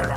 Oh,